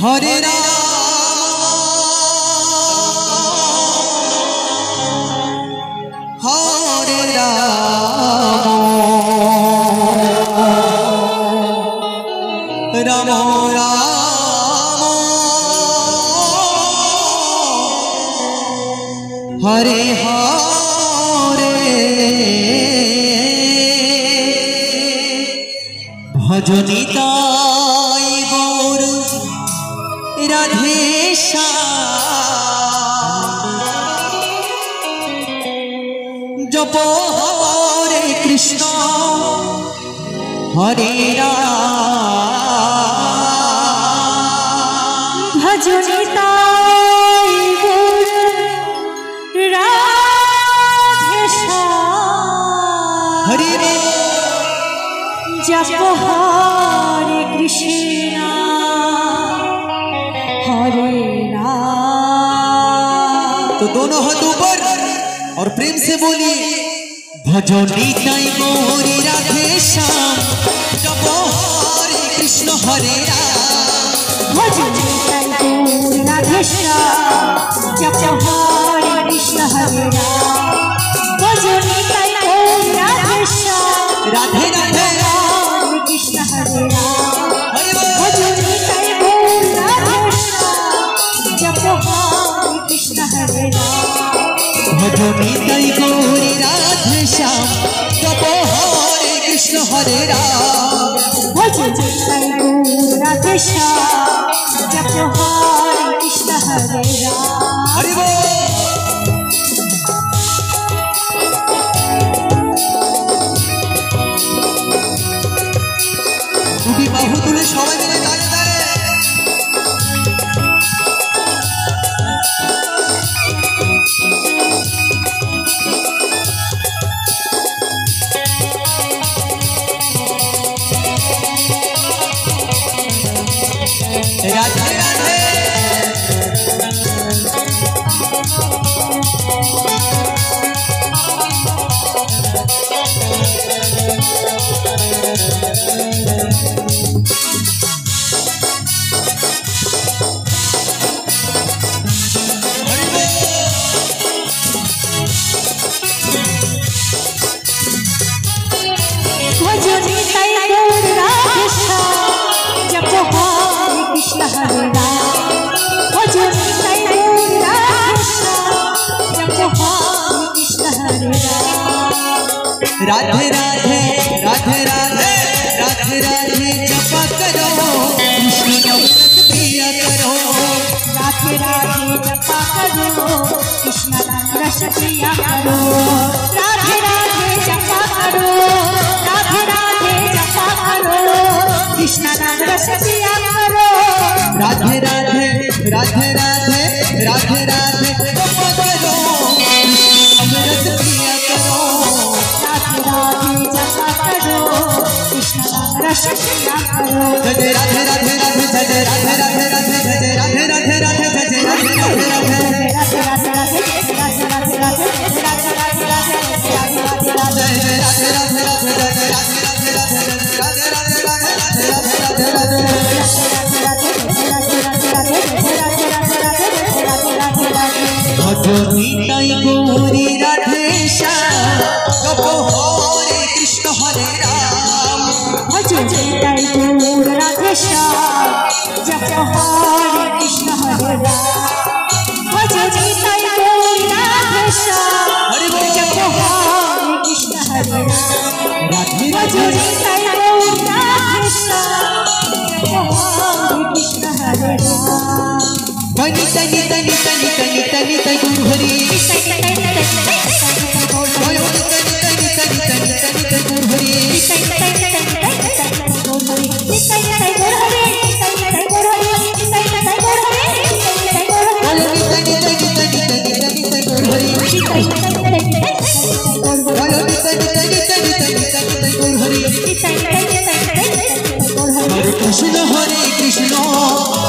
हरे राम। हरे राम। राम राम। हरे हरे। भजनिता। রাধেশা জপ হরে কৃষ্ণ হরে ভজনিতা হরে জপ হরে কৃষ্ণ। दोनों हाथ ऊपर और प्रेम से बोलिए, भजनी ताई गौरी राधे श्याम, जब हरे कृष्ण हरे भजने ताई गौर राधे श्याम, जब हरे कृष्ण हरे राम। তুমি তাই গৌরী রাধে শ্যাম। জপ হরে কৃষ্ণ হরে রাম। রাধে শ্যাম। राधे राधे राधे राधे राधे राधे जपा करो कृष्ण प्रिया करो। राधे राधे जपा करो कृष्ण रस प्रिया करो। राधे राधे जपा करो राधे राधे जपा करो कृष्ण रस प्रिया करो। राधे राधे राधे राधे राधे राधे ভজনী তাই গৌরী রাধেশা গপ হয় कृष्ण जप हरे कृष्ण हरे राम भज निताय कृष्ण हरे बोल जप हरे कृष्ण हरे राम भज निताय कृष्ण जप हरे कृष्ण हरे राम भज निताय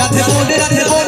Gracias, gracias.